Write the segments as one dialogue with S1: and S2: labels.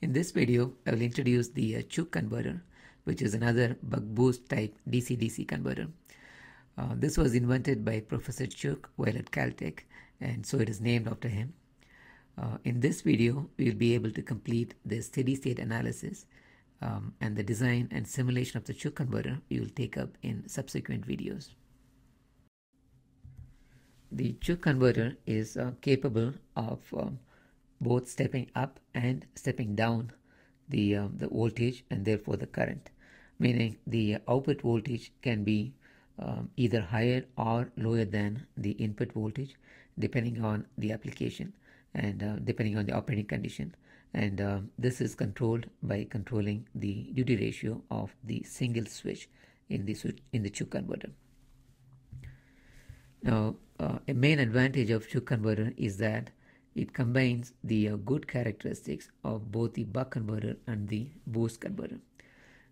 S1: In this video, I will introduce the uh, Cuk converter, which is another buck boost type DC-DC converter. Uh, this was invented by Professor Cuk while at Caltech, and so it is named after him. Uh, in this video, we will be able to complete the steady-state analysis um, and the design and simulation of the Cuk converter we will take up in subsequent videos. The Cuk converter is uh, capable of um, both stepping up and stepping down the, um, the voltage and therefore the current, meaning the output voltage can be um, either higher or lower than the input voltage depending on the application and uh, depending on the operating condition and uh, this is controlled by controlling the duty ratio of the single switch in the switch, in the Cuk converter. Now, uh, a main advantage of Cuk converter is that it combines the uh, good characteristics of both the buck converter and the boost converter.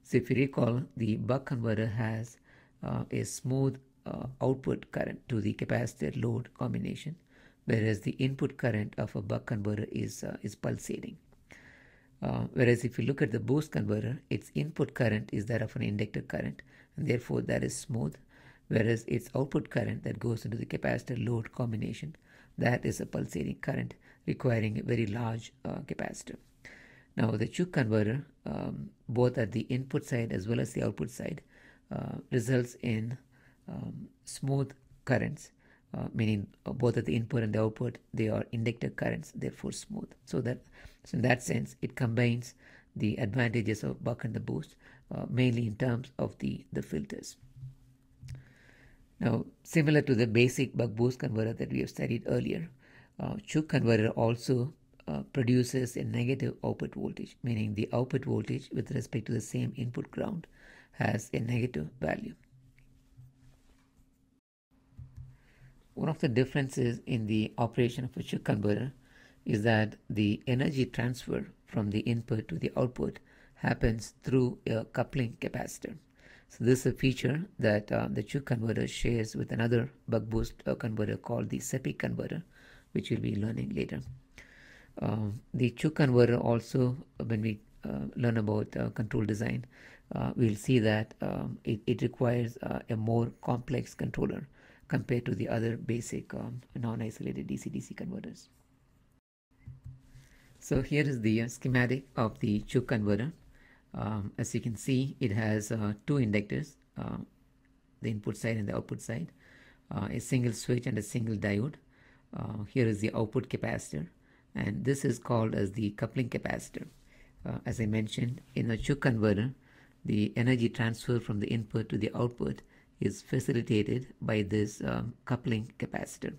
S1: So if you recall, the buck converter has uh, a smooth uh, output current to the capacitor load combination, whereas the input current of a buck converter is, uh, is pulsating. Uh, whereas if you look at the boost converter, its input current is that of an inductor current, and therefore that is smooth, whereas its output current that goes into the capacitor load combination that is a pulsating current requiring a very large uh, capacitor. Now the Cuk converter, um, both at the input side as well as the output side, uh, results in um, smooth currents, uh, meaning both at the input and the output they are inductor currents, therefore smooth. So that, so in that sense, it combines the advantages of buck and the boost, uh, mainly in terms of the the filters. Now, similar to the basic buck boost converter that we have studied earlier, uh, Cuk converter also uh, produces a negative output voltage, meaning the output voltage with respect to the same input ground has a negative value. One of the differences in the operation of a Cuk converter is that the energy transfer from the input to the output happens through a coupling capacitor. So this is a feature that uh, the Cuk converter shares with another buck boost uh, converter called the SEPIC converter, which we'll be learning later. Um, the Cuk converter also, when we uh, learn about uh, control design, uh, we'll see that um, it, it, requires uh, a more complex controller compared to the other basic um, non-isolated DC-DC converters. So here is the schematic of the Cuk converter. Um, as you can see, it has uh, two inductors, uh, the input side and the output side, uh, a single switch and a single diode. Uh, here is the output capacitor, and this is called as the coupling capacitor. Uh, as I mentioned, in a Cuk converter, the energy transfer from the input to the output is facilitated by this um, coupling capacitor.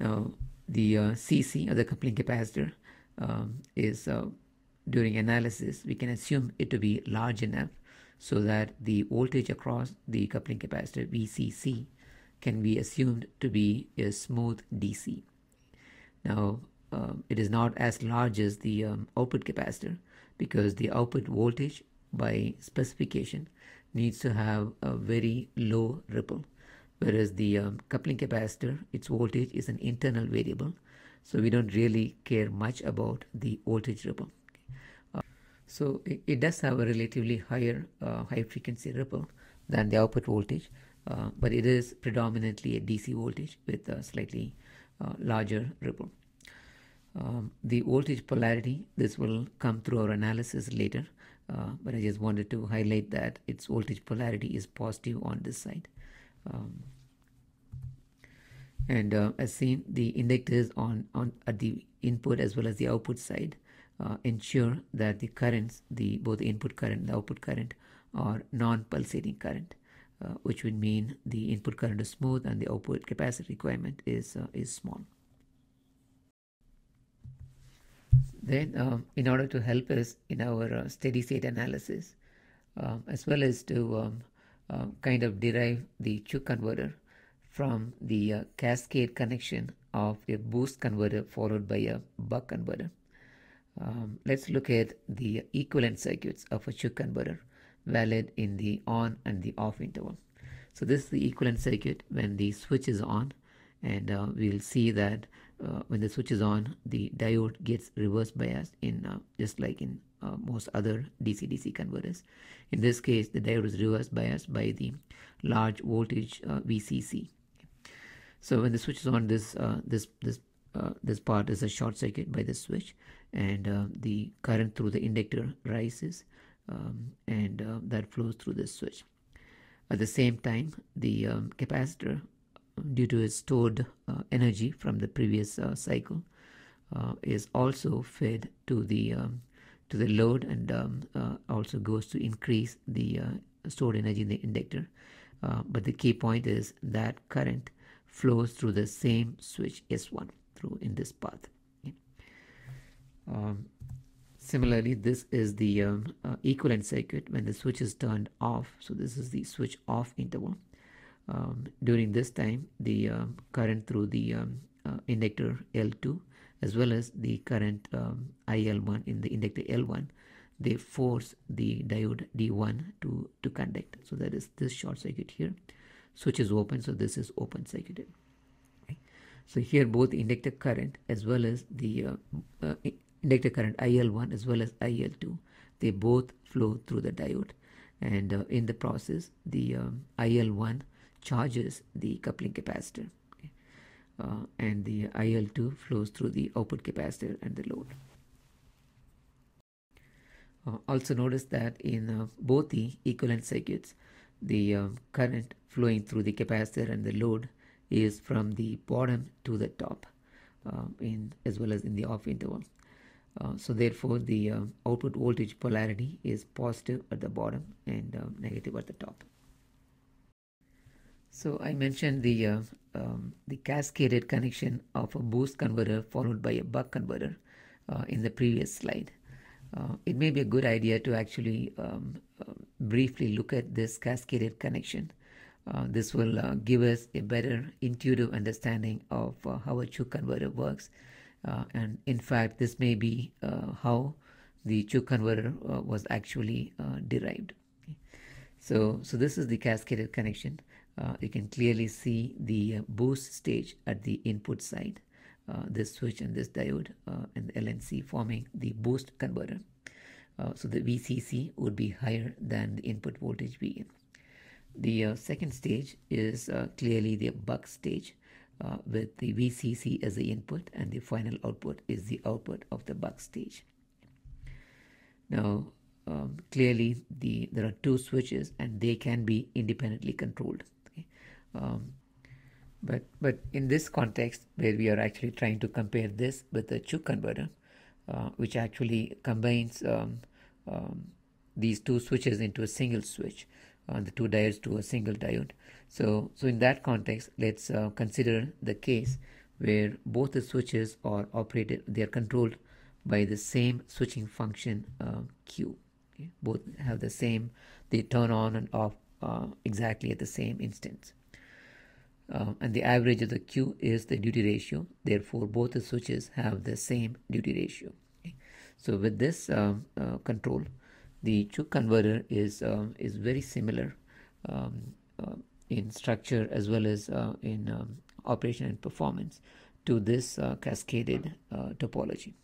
S1: Now, the uh, CC, or the coupling capacitor, um, is during analysis, we can assume it to be large enough so that the voltage across the coupling capacitor VCC can be assumed to be a smooth DC. Now, um, it is not as large as the um, output capacitor because the output voltage by specification needs to have a very low ripple whereas the um, coupling capacitor its voltage is an internal variable so we don't really care much about the voltage ripple so it, it, does have a relatively higher uh, high frequency ripple than the output voltage, uh, but it is predominantly a DC voltage with a slightly uh, larger ripple. Um, the voltage polarity, this will come through our analysis later, uh, but I just wanted to highlight that its voltage polarity is positive on this side. Um, and uh, as seen, the inductors on, on at the input as well as the output side uh, ensure that the currents, the both the input current and the output current, are non-pulsating current, uh, which would mean the input current is smooth and the output capacity requirement is uh, is small. Then, um, in order to help us in our uh, steady state analysis, um, as well as to um, uh, kind of derive the Cuk converter from the uh, cascade connection of a boost converter followed by a buck converter um, let's look at the equivalent circuits of a Cuk converter valid in the on and the off interval. So this is the equivalent circuit when the switch is on and uh, we'll see that uh, when the switch is on, the diode gets reverse biased in uh, just like in uh, most other DC-DC converters. In this case, the diode is reverse biased by the large voltage uh, VCC. So when the switch is on, this uh, this this uh, this part is a short circuit by the switch, and the current through the inductor rises, um, and that flows through the switch. At the same time, the um, capacitor due to its stored uh, energy from the previous uh, cycle uh, is also fed to the um, to the load and um, uh, also goes to increase the uh, stored energy in the inductor uh, but the key point is that current flows through the same switch S1 through in this path. Um, similarly this is the um, equivalent circuit when the switch is turned off. So this is the switch off interval. Um, during this time the um, current through the um, uh, inductor L2 as well as the current um, IL1 in the inductor L1 they force the diode D1 to to conduct. So that is this short circuit here. Switch is open so this is open circuited. So here both inductor current as well as the uh, uh, inductor current IL1 as well as IL2 they both flow through the diode and uh, in the process the um, IL1 charges the coupling capacitor uh, and the IL2 flows through the output capacitor and the load. Uh, also notice that in uh, both the equivalent circuits the um, current flowing through the capacitor and the load is from the bottom to the top uh, in as well as in the off interval. Uh, so therefore the uh, output voltage polarity is positive at the bottom and negative at the top. So I mentioned the uh, um, the cascaded connection of a boost converter followed by a buck converter uh, in the previous slide. Uh, it may be a good idea to actually um, uh, briefly look at this cascaded connection. Uh, this will uh, give us a better intuitive understanding of how a Cuk converter works. and in fact, this may be how the Cuk converter was actually derived. So, so this is the cascaded connection uh, you can clearly see the uh, boost stage at the input side uh, this switch and this diode uh, and LNC forming the boost converter uh, so the VCC would be higher than the input voltage Vin the uh, second stage is clearly the buck stage with the VCC as the input and the final output is the output of the buck stage. Now um, clearly the there are two switches and they can be independently controlled um, but but in this context where we are actually trying to compare this with the Cuk converter, uh, which actually combines um, um, these two switches into a single switch, uh, the two diodes to a single diode. So so in that context, let's uh, consider the case where both the switches are operated, they are controlled by the same switching function uh, Q. Okay? Both have the same, they turn on and off uh, exactly at the same instance uh, and the average of the Q is the duty ratio. Therefore, both the switches have the same duty ratio. Okay. So with this uh, control, the Cuk converter is uh, is very similar um, uh, in structure as well as uh, in um, operation and performance to this cascaded topology.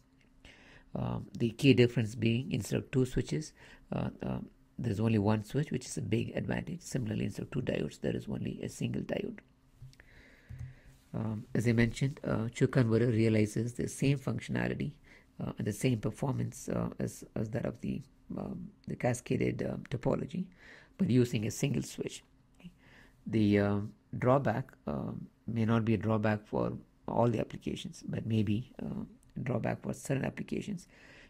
S1: Um, the key difference being instead of two switches, um, there's only one switch, which is a big advantage. Similarly, instead of two diodes, there is only a single diode. Um, as I mentioned, uh, Cuk converter realizes the same functionality uh, and the same performance uh, as, as that of the, um, the cascaded uh, topology, but using a single switch. The uh, drawback um, may not be a drawback for all the applications, but maybe uh, a drawback for certain applications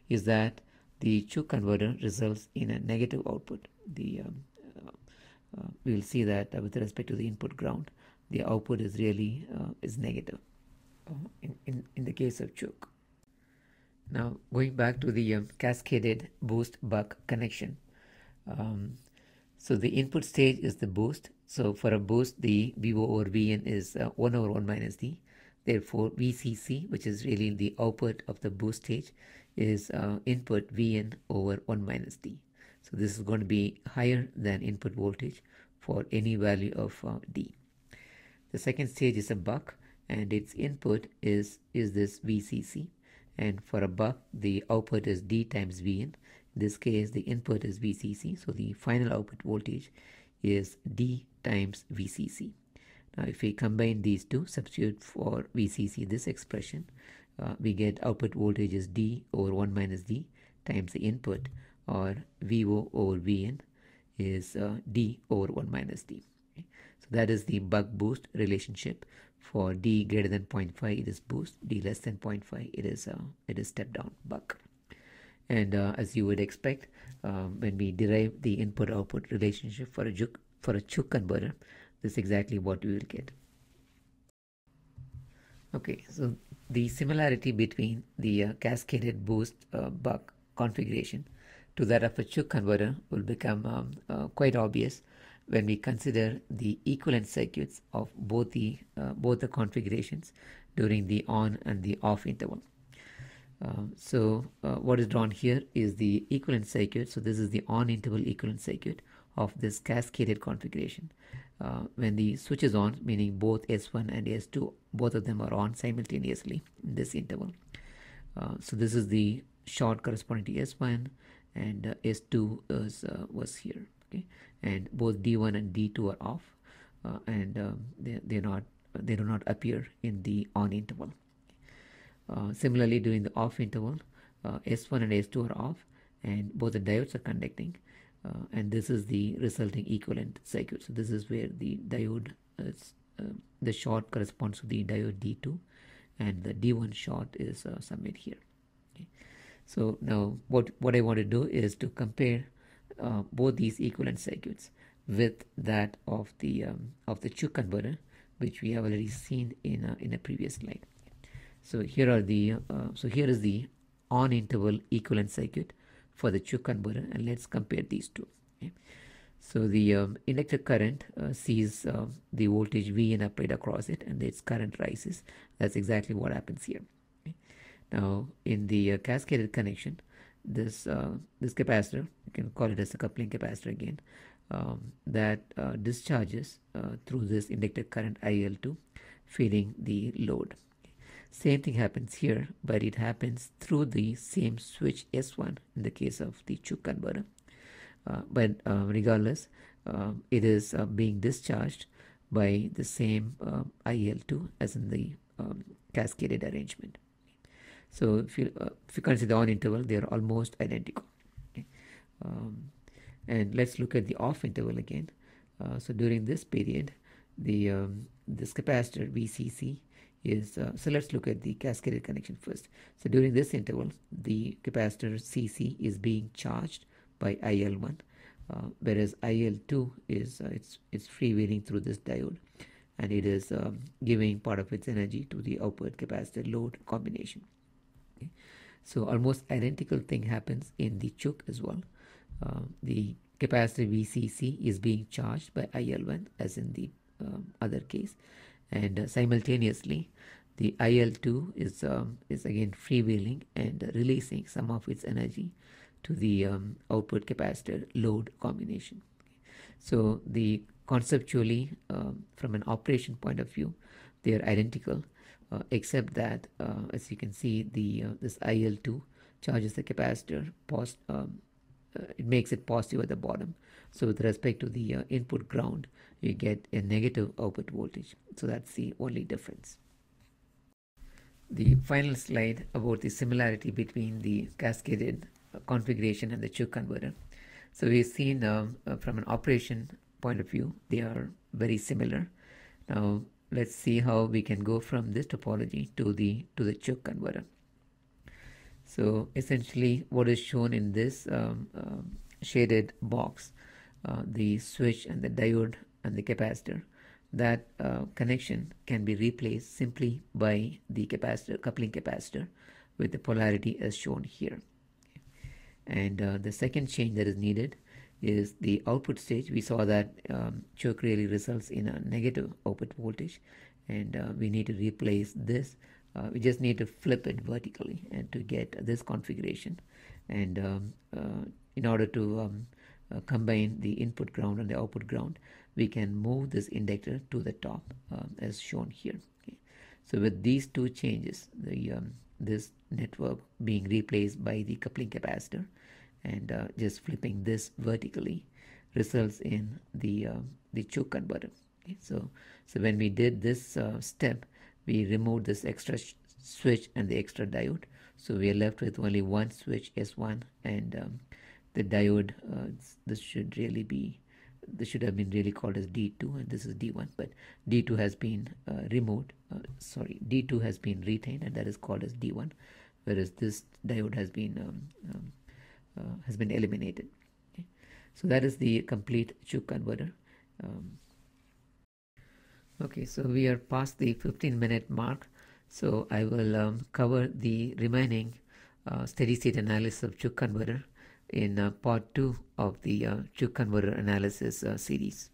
S1: is that the Cuk converter results in a negative output. The um, we will see that with respect to the input ground the output is really uh, is negative uh, in, in, in the case of Cuk. Now going back to the um, cascaded boost buck connection. Um, so the input stage is the boost. So for a boost, the VO over VN is uh, 1 over 1 minus D. Therefore, VCC, which is really the output of the boost stage, is uh, input VN over 1 minus D. So this is going to be higher than input voltage for any value of uh, D. The second stage is a buck and its input is is this VCC and for a buck the output is D times V in. In this case the input is VCC so the final output voltage is D times VCC. Now if we combine these two substitute for VCC this expression uh, we get output voltage is D over 1 minus D times the input or VO over Vn is uh, D over 1 minus D. Okay. So that is the buck boost relationship. For D greater than 0.5 it is boost, D less than 0.5 it is uh, it is step down buck. And uh, as you would expect, um, when we derive the input output relationship for a Cuk, for a Cuk converter, this is exactly what we will get. Okay, so the similarity between the uh, cascaded boost uh, buck configuration to that of a Cuk converter will become um, uh, quite obvious when we consider the equivalent circuits of both the uh, both the configurations during the on and the off interval. Uh, so uh, what is drawn here is the equivalent circuit. So this is the on interval equivalent circuit of this cascaded configuration. Uh, when the switch is on, meaning both S1 and S2, both of them are on simultaneously in this interval. Uh, so this is the short corresponding to S1 and uh, S2 is, was here okay? And both D1 and D2 are off uh, and um, they, they're not they do not appear in the on interval. Uh, similarly during the off interval uh, S1 and S2 are off and both the diodes are conducting uh, and this is the resulting equivalent circuit. So this is where the diode is the short corresponds to the diode D2 and the D1 short is somewhere here. Okay. So now what, what I want to do is to compare uh, both these equivalent circuits with that of the um, of the Cuk converter which we have already seen in a, in a previous slide. So here are the uh, so here is the on interval equivalent circuit for the Cuk converter and let's compare these two. Okay. So the um, inductor current uh, sees uh, the voltage V and applied across it and its current rises. That's exactly what happens here. Now in the uh, cascaded connection, this uh, this capacitor, you can call it as a coupling capacitor again, um, that uh, discharges uh, through this inductor current IL2, feeding the load. Same thing happens here, but it happens through the same switch S1 in the case of the Cuk converter. Uh, but uh, regardless, it is being discharged by the same IL2 as in the um, cascaded arrangement. So if you, uh, if you consider the on interval, they are almost identical. Okay? Um, and let's look at the off interval again. Uh, so during this period, the um, this capacitor VCC is, uh, so let's look at the cascaded connection first. So during this interval, the capacitor CC is being charged by IL1, uh, whereas IL2 is, uh, it's, it's freewheeling through this diode and it is um, giving part of its energy to the output capacitor load combination. So almost identical thing happens in the Cuk as well. Uh, the capacitor VCC is being charged by IL1 as in the um, other case and uh, simultaneously the IL2 is um, is again freewheeling and releasing some of its energy to the um, output capacitor load combination. So the conceptually um, from an operation point of view they are identical except that uh, as you can see the uh, this IL2 charges the capacitor post um, it makes it positive at the bottom. So with respect to the uh, input ground you get a negative output voltage. So that's the only difference. The final slide about the similarity between the cascaded uh, configuration and the Cuk converter. So we've seen uh, from an operation point of view they are very similar. Now let's see how we can go from this topology to the to the Cuk converter. So essentially what is shown in this um, um, shaded box, uh, the switch and the diode and the capacitor, that uh, connection can be replaced simply by the capacitor, coupling capacitor with the polarity as shown here. And uh, the second change that is needed is the output stage. We saw that um, Cuk really results in a negative output voltage and uh, we need to replace this. Uh, we just need to flip it vertically and to get this configuration and um, uh, in order to um, uh, combine the input ground and the output ground we can move this inductor to the top um, as shown here. Okay. So with these two changes, the um, this network being replaced by the coupling capacitor and uh, just flipping this vertically results in the uh, the Cuk converter. Okay? So so when we did this uh, step, we removed this extra switch and the extra diode. So we are left with only one switch S1 and um, the diode. Uh, this should really be this should have been really called as D2 and this is D1 but D2 has been uh, removed uh, sorry D2 has been retained and that is called as D1 whereas this diode has been um, um, uh, has been eliminated. Okay. so that is the complete Cuk converter. Um, okay so we are past the 15 minute mark. So I will um, cover the remaining uh, steady state analysis of Cuk converter in uh, part 2 of the uh, Cuk converter analysis uh, series